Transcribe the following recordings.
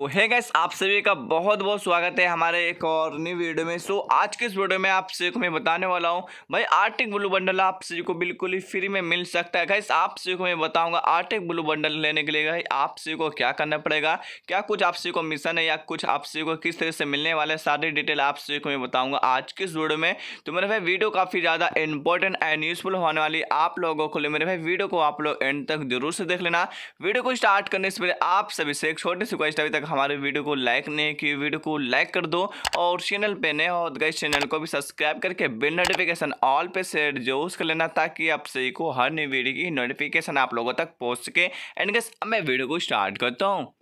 तो है गैस आप सभी का बहुत बहुत स्वागत है हमारे एक और नई वीडियो में। सो आज के इस वीडियो में आप सभी को मैं बताने वाला हूँ, भाई आर्टिक ब्लू बंडल आप सभी को बिल्कुल ही फ्री में मिल सकता है। गैस आप सभी को मैं बताऊँगा आर्टिक ब्लू बंडल लेने के लिए, भाई आप सभी को क्या करना पड़ेगा? क्या कुछ आप सभी को मिशन है या कुछ आप सभी को किस तरह से मिलने वाले सारी डिटेल आप सभी को मैं बताऊँगा आज के इस वीडियो में। तो मेरे भाई वीडियो काफ़ी ज़्यादा इंपॉर्टेंट एंड यूजफुल होने वाली आप लोगों को लिए। मेरे भाई वीडियो को आप लोग एंड तक ज़रूर से देख लेना। वीडियो को स्टार्ट करने से पहले आप सभी से एक छोटी सी क्वेश्चन अभी तक हमारे वीडियो को लाइक नहीं की वीडियो को लाइक कर दो और चैनल पे नए हो तो गए चैनल को भी सब्सक्राइब करके बिल नोटिफिकेशन ऑल पे सेट ज़रूर कर लेना ताकि आप सही को हर नई वीडियो की नोटिफिकेशन आप लोगों तक पहुँच सके। एंड गैस मैं वीडियो को स्टार्ट करता हूँ।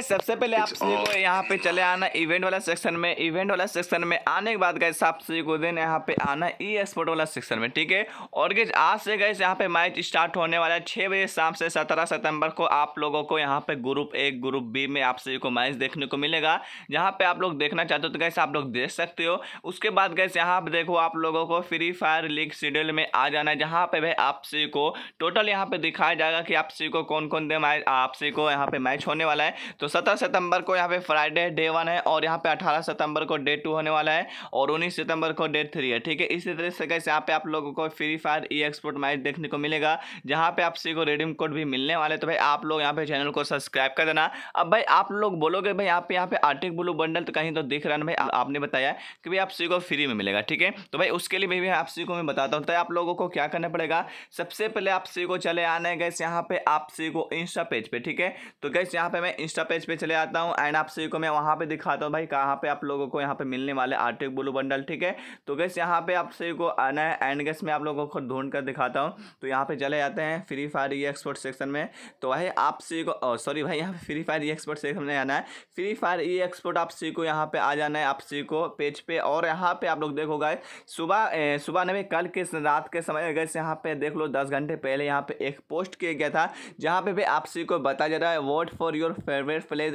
गए सबसे पहले आप सभी को यहाँ पे चले आना इवेंट वाला सेक्शन में। इवेंट वाला सेक्शन में आने के बाद गए आप सभी को दिन यहाँ पे आना ई स्पोर्ट वाला सेक्शन में ठीक है? और गए आज से गए यहाँ पे मैच स्टार्ट होने वाला है छः बजे शाम से सत्रह सितंबर को। आप लोगों को यहाँ पे ग्रुप ए ग्रुप बी में आप सभी को मैच देखने को मिलेगा। जहाँ पे आप लोग देखना चाहते हो तो गैस आप लोग देख सकते हो। उसके बाद गैस यहाँ पे देखो आप लोगों को फ्री फायर लीग शेड्यूल में आ जाना है जहाँ पे भाई आप सभी को टोटल यहाँ पे दिखाया जाएगा कि आप सभी को कौन कौन दे मैच आप सभी को यहाँ पे मैच होने वाला है। तो सत्रह सितंबर को यहाँ पे फ्राइडे डे वन है और यहाँ पे अठारह सितंबर को डे टू होने वाला है और उन्नीस सितंबर को डे थ्री है, ठीक है? इसी तरह से कैसे यहाँ पे आप लोगों को free fire esports match देखने को मिलेगा, जहाँ पे आप सी को रिडीम कोड भी मिलने वाले तो भाई आप लोग यहाँ पे चैनल को सब्सक्राइब कर देना। अब भाई आप लोग बोलोगे, भाई यहाँ पे यहाँ पे आर्टिक ब्लू बंडल तो कहीं तो दिख रहा है भाई? आपने बताया कि भाई आप सी को फ्री में मिलेगा, ठीक है? तो भाई उसके लिए भी सी को मैं बताता हूँ। तो आप लोगों को क्या करना पड़ेगा? सबसे पहले आप सी को चले आना गैस यहाँ पे आप सी को इंस्टा पेज पे, ठीक है? तो गैस यहाँ पे मैं इंस्टा पेज पे चले आता हूँ एंड आप सभी को मैं वहाँ पे दिखाता हूँ भाई कहाँ पे आप लोगों को यहाँ पे मिलने वाले आर्टिक ब्लू बंडल ठीक है? तो गैस यहाँ पे आप सभी को आना है एंड गैस मैं आप लोगों को ढूंढ कर दिखाता हूँ। तो यहाँ पे चले जाते हैं free fire esports section में। तो भाई आप सभी को सॉरी भाई, यहाँ पे free fire esports section में आना है। फ्री फायर ई एक्सपोर्ट आप सभी को यहाँ पे आ जाना है आप सभी को पेज पे। और यहाँ पे आप लोग देखो गाय सुबह सुबह ने कल के रात के समय गैस यहाँ पे देख लो दस घंटे पहले यहाँ पे एक पोस्ट किया गया था, जहाँ पे भी आप सभी को बताया जा रहा है vote for your favourite play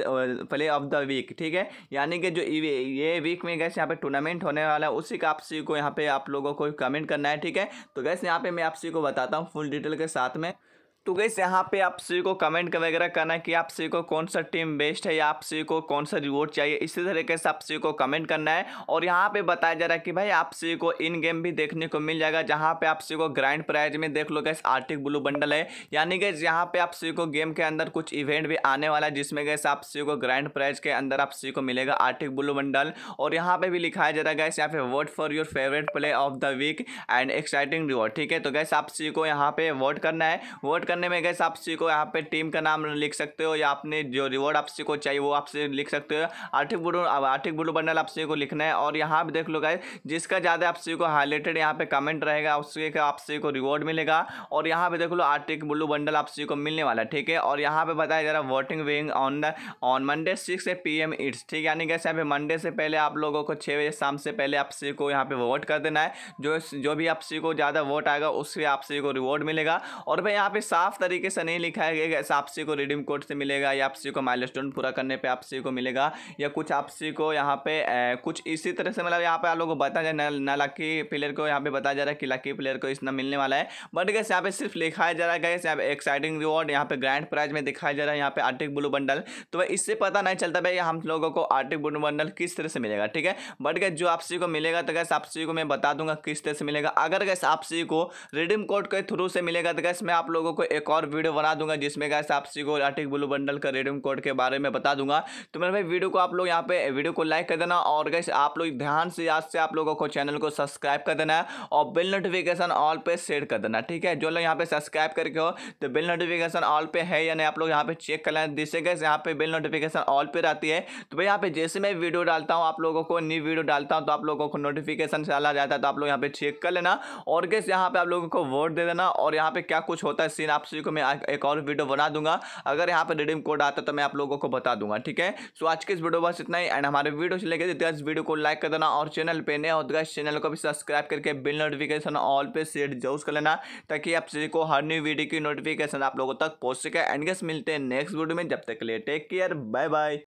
play of the week ठीक है? यानी कि जो ये वीक में गैस यहाँ पे टूर्नामेंट होने वाला है, उसी का आप सी को यहाँ पे आप लोगों को कमेंट करना है, ठीक है? तो गैस यहाँ पे मैं आप सी को बताता हूँ फुल डिटेल के साथ में। तो गैस यहाँ पे आप सभी को कमेंट वगैरह करना है कि आप सभी को कौन सा टीम बेस्ट है या आप सभी को कौन सा रिवॉर्ड चाहिए इसी तरीके से आप सभी को कमेंट करना है और यहाँ पे बताया जा रहा है कि भाई आप सभी को इन गेम भी देखने को मिल जाएगा जहाँ पे आप सभी को ग्रैंड प्राइज में देख लो गैस आर्टिक ब्लू बंडल है यानी गैस यहाँ पे आप सभी को गेम के अंदर कुछ इवेंट भी आने वाला है जिसमें गैस आप सभी को ग्रैंड प्राइज के अंदर आप सभी को मिलेगा आर्टिक ब्लू बंडल और यहाँ पे भी लिखाया जा रहा है गैस यहाँ पे vote for your favourite play of the week and exciting reward ठीक है तो गैस आप सभी को यहाँ पे वोट करना है वोट करने में गैस आप सभी को यहाँ पे टीम का नाम लिख सकते हो या आपने जो रिवॉर्ड आपसे को चाहिए वो आपसे लिख सकते हो arctic blue arctic blue bundle आपसे को लिखना है और यहाँ पे देख लो गाइस जिसका ज़्यादा आपसे को हाईलाइटेड यहाँ पे कमेंट रहेगा उसके का आपसे को रिवॉर्ड मिलेगा और यहाँ पे देख लो आर्टिक ब्लू बंडल आपसे को मिलने वाला है ठीक है और यहाँ पे बताया जा रहा है voting wing on the on Monday six P M it's ठीक है यानी कैसे यहाँ पे मंडे से पहले आप लोगों को छः बजे शाम से पहले आपसे को यहाँ पे वोट कर देना है जो जो भी आपसे को ज़्यादा वोट आएगा उससे आपसे को रिवॉर्ड मिलेगा और भाई यहाँ पे साफ़ तरीके से नहीं लिखा है कि आपसी को रिडीम कोड से मिलेगा या आपसी को माइलस्टोन पूरा करने पे आपसी को मिलेगा या कुछ आपसी को यहाँ पे ए, कुछ इसी तरह से मतलब यहाँ पे आप लोगों को बताया जाए ना लकी प्लेयर को यहाँ पे बताया जा रहा है कि लकी प्लेयर को इतना मिलने वाला है। बट गैस यहाँ पे सिर्फ़ लिखाया जा रहा है गैस यहाँ पे एक्साइटिंग रिवॉर्ड यहाँ पे ग्रैंड प्राइज में दिखाया जा रहा है यहाँ पे आर्टिक ब्लू बंडल तो इससे पता नहीं चलता भाई हम लोगों को आर्टिक ब्लू बंडल किस तरह से मिलेगा ठीक है? बट गैस जो आपसी को मिलेगा तो गैस आपसी को मैं बता दूँगा किस तरह से मिलेगा। अगर गैस आपसी को रिडीम कोड के थ्रू से मिलेगा तो गैस मैं आप लोगों को एक और वीडियो बना दूँगा जिसमें गैस आपसी को आर्टिक ब्लू बंडल का रेडियम कोड के बारे में बता दूँगा। तो मेरे भाई, वीडियो को आप लोग यहाँ पे, वीडियो को लाइक कर देना और गैस आप लोग ध्यान से आज से आप लोगों को चैनल को सब्सक्राइब कर देना और बिल नोटिफिकेशन ऑल पे सेट कर देना, ठीक है? जो लोग यहाँ पे सब्सक्राइब करके हो तो बिल नोटिफिकेशन ऑल पे है या नहीं, आप लोग यहाँ पे चेक कर लें जिससे गैस यहाँ पे बिल नोटिफिकेशन ऑल पे रहती है तो भाई यहाँ पे जैसे मैं वीडियो डालता हूँ, आप लोगों को न्यू वीडियो डालता हूँ तो आप लोगों को नोटिफिकेशन आ जाता है तो आप लोग यहाँ पे चेक कर लेना और गैस यहाँ पे आप लोगों को वोट दे देना और यहाँ पे क्या कुछ होता है सीन आप सभी को मैं एक और वीडियो बना दूँगा। अगर यहाँ पर रिडीम कोड आता तो मैं आप लोगों को बता दूँगा, ठीक है? सो आज के इस वीडियो बस इतना ही एंड हमारे वीडियो से लेकर इस वीडियो को लाइक कर देना और चैनल पर नया होगा इस चैनल को भी सब्सक्राइब करके बिल नोटिफिकेशन ऑल पे सेट ज़रूर कर लेना, ताकि आप सभी को हर न्यू वीडियो की नोटिफिकेशन आप लोगों तक पहुँच सके। एंड गेस मिलते हैं नेक्स्ट वीडियो में, जब तक के लिए टेक केयर बाय बाय